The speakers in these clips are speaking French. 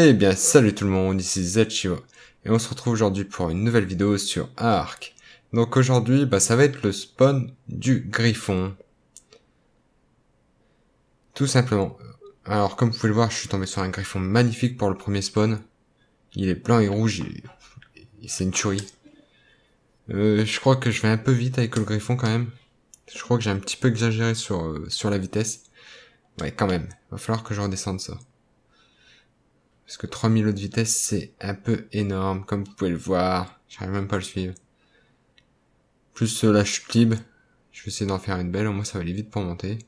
Eh bien, salut tout le monde, ici Zachiwa, et on se retrouve aujourd'hui pour une nouvelle vidéo sur Ark. Donc aujourd'hui, bah, ça va être le spawn du griffon. Tout simplement. Alors, comme vous pouvez le voir, je suis tombé sur un griffon magnifique pour le premier spawn. Il est blanc et rouge, il... c'est une tuerie. Euh, je crois que je vais un peu vite avec le griffon quand même. Je crois que j'ai un petit peu exagéré sur, euh, sur la vitesse. Ouais, quand même. Va falloir que je redescende ça. Parce que 3000 de vitesse, c'est un peu énorme, comme vous pouvez le voir. J'arrive même pas à le suivre. Plus euh, la chute. Je vais essayer d'en faire une belle, au moins ça va aller vite pour monter.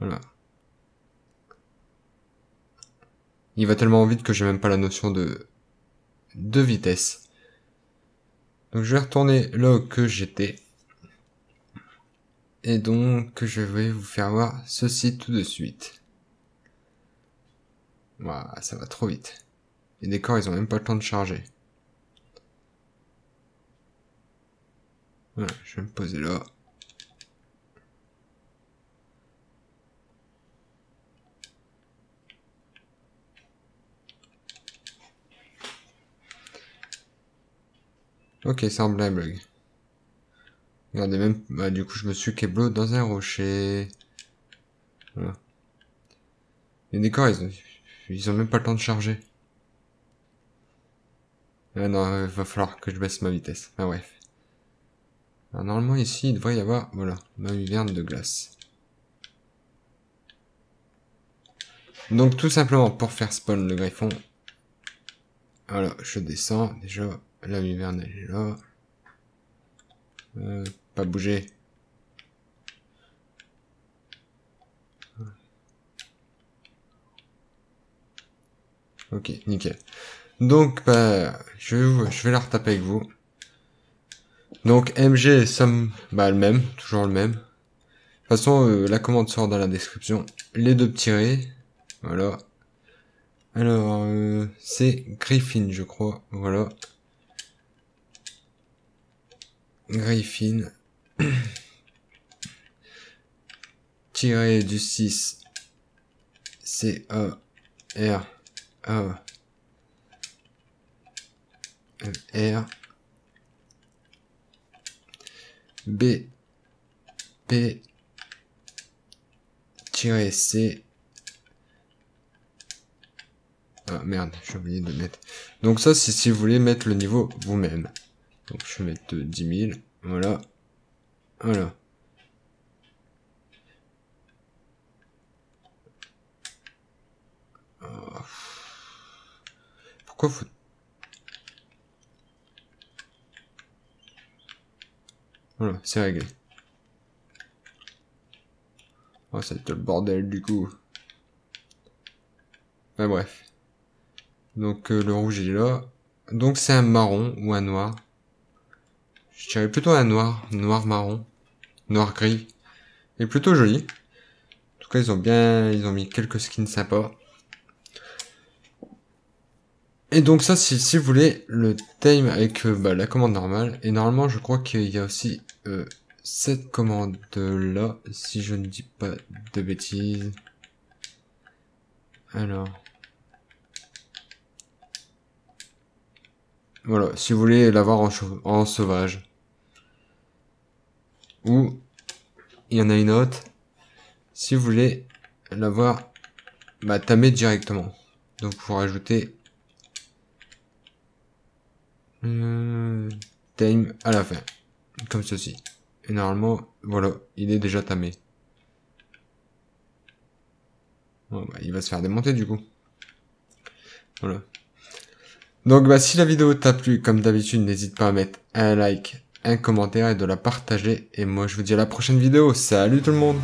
Voilà. Il va tellement vite que j'ai même pas la notion de, de vitesse. Donc je vais retourner là que j'étais. Et donc je vais vous faire voir ceci tout de suite. Voilà, ça va trop vite. Les décors, ils ont même pas le temps de charger. Je vais me poser là. Ok, c'est un bug. Regardez même, bah, du coup je me suis keblo dans un rocher. Les décors, ils ont, ils ont même pas le temps de charger. Ah non, il va falloir que je baisse ma vitesse. Ah ouais. Alors, normalement ici, il devrait y avoir, voilà, ma hiverne de glace. Donc tout simplement pour faire spawn le griffon. Voilà, je descends déjà. La hiverne elle est là. Euh, pas bouger. Ok, nickel. Donc, bah, je vais, je vais la retaper avec vous. Donc, MG somme, bah, le même, toujours le même. De toute façon, euh, la commande sort dans la description. Les deux petits voilà. Alors, euh, c'est Griffin, je crois, voilà. Griffin. Tiré du 6. C A R A R. B. P. C. Ah merde j'ai oublié de mettre. Donc ça c'est si vous voulez mettre le niveau vous-même. Donc je vais mettre 10 000. Voilà. Voilà. Oh. Pourquoi faut... Voilà, c'est réglé. Oh, ça va le bordel du coup. Enfin bref. Donc euh, le rouge il est là. Donc c'est un marron ou un noir. Je dirais plutôt un noir, noir marron, noir gris. Est plutôt joli. En tout cas, ils ont bien, ils ont mis quelques skins sympas. Et donc ça, si, si vous voulez, le time avec euh, bah, la commande normale. Et normalement, je crois qu'il y a aussi euh, cette commande-là, si je ne dis pas de bêtises. Alors... Voilà, si vous voulez l'avoir en, en sauvage. Ou il y en a une autre. Si vous voulez l'avoir bah, tamé directement. Donc vous rajoutez euh, time à la fin. Comme ceci. Et normalement, voilà, il est déjà tamé. Bon, bah, il va se faire démonter du coup. Voilà. Donc bah, si la vidéo t'a plu, comme d'habitude, n'hésite pas à mettre un like, un commentaire et de la partager. Et moi je vous dis à la prochaine vidéo. Salut tout le monde